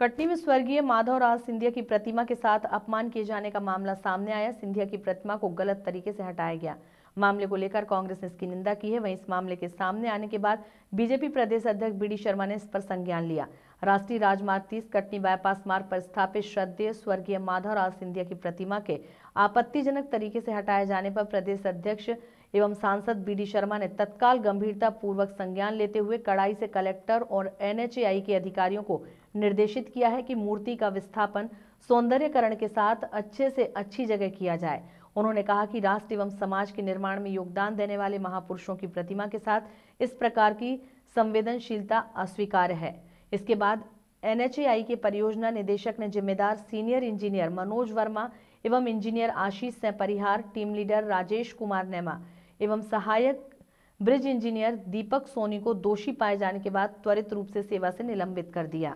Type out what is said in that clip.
कटनी में स्वर्गीय माधव राज सिंधिया की प्रतिमा के साथ अपमान किए जाने का मामला सामने आया। सिंधिया की प्रतिमा को गलत तरीके से हटाया गया। मामले को लेकर कांग्रेस ने इसकी निंदा की है। वहीं इस मामले के सामने आने के बाद बीजेपी प्रदेश अध्यक्ष बीड़ी शर्मा ने इस पर संज्ञान लिया। राष्ट्रीय राजमार्ग तीस, कटनी बाईपास मार्ग पर स्थापित श्रद्धेय स्वर्गीय माधव राज सिंधिया की प्रतिमा के आपत्तिजनक तरीके से हटाए जाने पर प्रदेश अध्यक्ष एवं सांसद बीडी शर्मा ने तत्काल गंभीरता पूर्वक संज्ञान लेते हुए कड़ाई से कलेक्टर और एनएचएआई के अधिकारियों को निर्देशित किया है कि मूर्ति का विस्थापन सौंदर्यकरण के साथ अच्छे से अच्छी जगह किया जाए। उन्होंने कहा कि राष्ट्र एवं समाज के निर्माण में योगदान देने वाले महापुरुषों की प्रतिमा के साथ इस प्रकार की संवेदनशीलता अस्वीकार्य है। इसके बाद एनएचएआई के परियोजना निदेशक ने जिम्मेदार सीनियर इंजीनियर मनोज वर्मा एवं इंजीनियर आशीष से परिहार, टीम लीडर राजेश कुमार नेमा एवं सहायक ब्रिज इंजीनियर दीपक सोनी को दोषी पाए जाने के बाद त्वरित रूप से सेवा से निलंबित कर दिया।